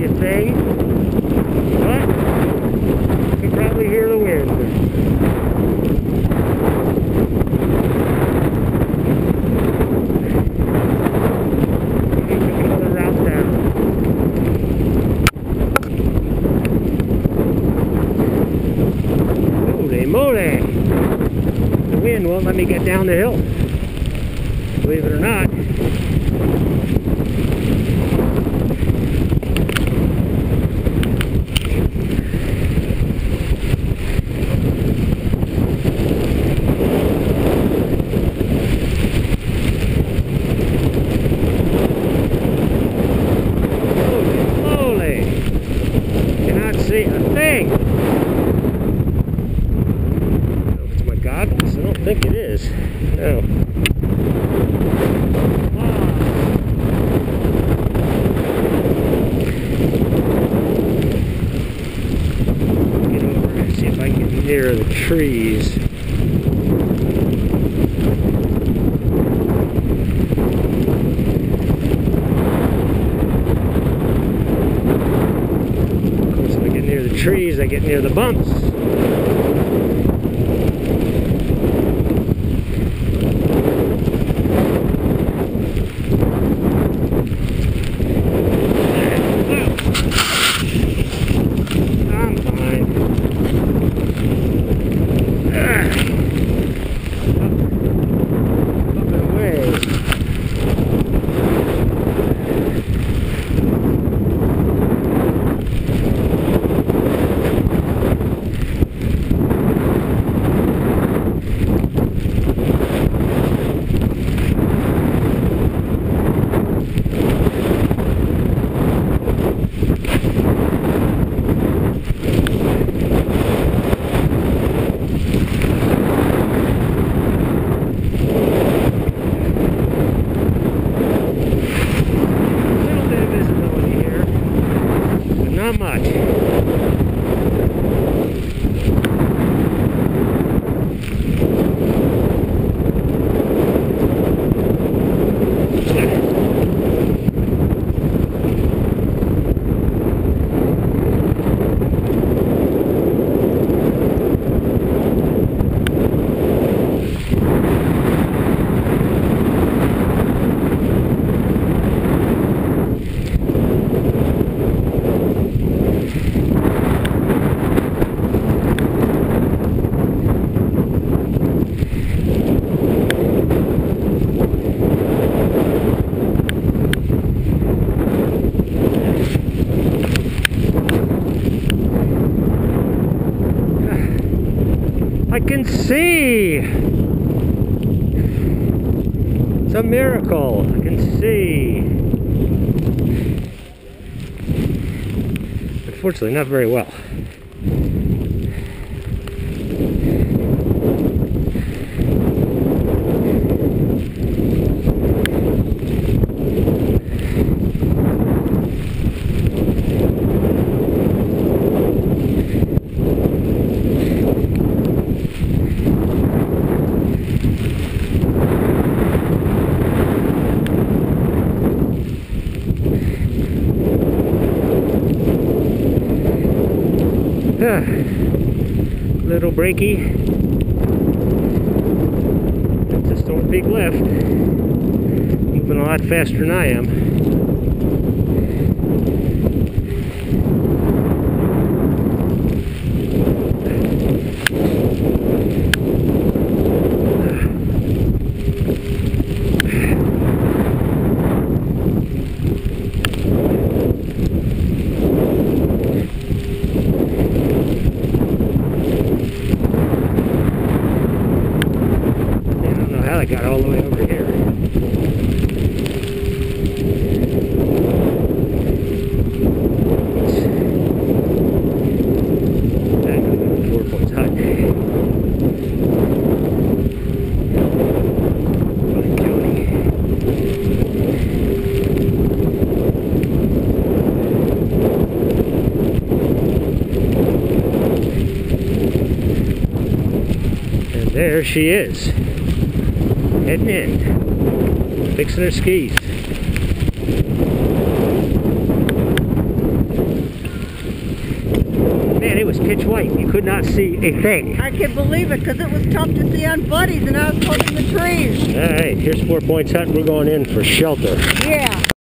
see a. But you can probably hear the wind. Down. The wind won't let me get down the hill. Believe it or not. Goggles. I don't think it is. No. Get over, and see if I can get near the trees. Of I get near the trees, I get near the bumps. I can see. It's a miracle. I can see. Unfortunately, not very well. It's a Storm Peak lift. Moving a lot faster than I am. I got all the way over here. There she is heading in, fixing her skis. Man, it was pitch white. You could not see a thing. I can't believe it because it was tough to see on buddies and I was holding the trees. All right, here's Four Points Hut. We're going in for shelter. Yeah.